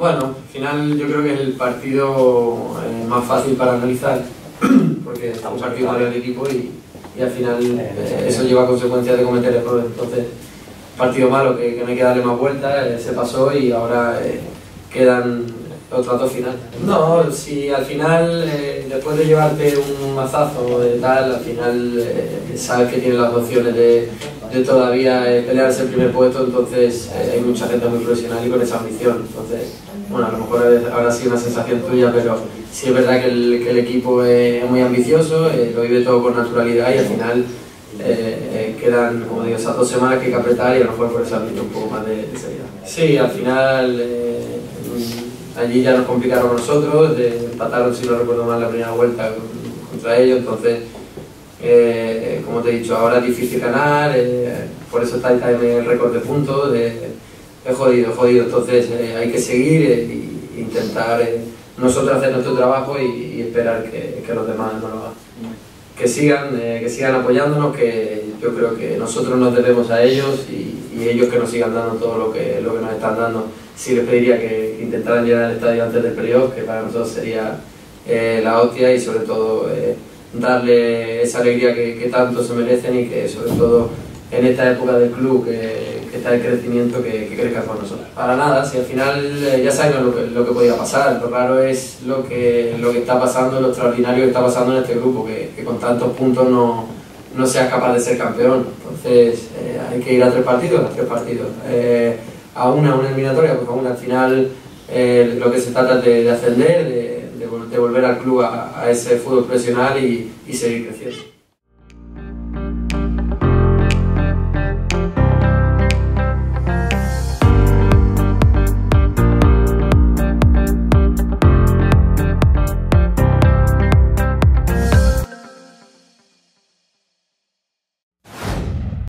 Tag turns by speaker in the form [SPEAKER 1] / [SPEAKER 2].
[SPEAKER 1] Bueno, al final yo creo que es el partido eh, más fácil para analizar, porque estamos partido el equipo y, y al final eh, eso lleva a consecuencias de cometer errores. Entonces, partido malo que, que no hay que darle más vueltas, eh, se pasó y ahora quedan los tratos finales. No, si al final, después de llevarte un mazazo de tal, al final sabes que tienes las opciones de, de todavía eh, el primer puesto, entonces eh, hay mucha gente muy profesional y con esa ambición. Entonces, bueno, a lo mejor habrá sido una sensación tuya, pero sí es verdad que el, que el equipo es muy ambicioso, eh, lo vive todo con naturalidad y al final eh, eh, quedan, como digo, esas dos semanas que hay que apretar y a lo mejor por eso ha un poco más de, de seriedad. Sí, al final eh, mm, allí ya nos complicaron nosotros, empataron, si no recuerdo mal, la primera vuelta con- contra ellos, entonces, eh, como te he dicho, ahora es difícil ganar, eh, por eso está en el récord de puntos, eh, es jodido, jodido, entonces eh, hay que seguir eh, y intentar eh, nosotros hacer nuestro trabajo y, y esperar que, que los demás no lo hagan que sigan, eh, que sigan apoyándonos, que yo creo que nosotros nos debemos a ellos y, y ellos que nos sigan dando todo lo que, lo que nos están dando. Sí les pediría que, intentaran llegar al estadio antes del periodo, que para nosotros sería eh, la hostia y sobre todo eh, darle esa alegría que, que tanto se merecen y que sobre todo en esta época del club que, que está en crecimiento, que, que crezca con nosotros. Para nada, si al final eh, ya sabemos lo que, lo que podía pasar, lo raro es lo que, lo que está pasando, lo extraordinario que está pasando en este grupo, que, con tantos puntos no, no seas capaz de ser campeón. Entonces eh, hay que ir a tres partidos, a tres partidos. Eh, a una, a una eliminatoria, pues a una al final eh, lo que se trata de, de ascender, de volver al club a, ese fútbol profesional y seguir creciendo.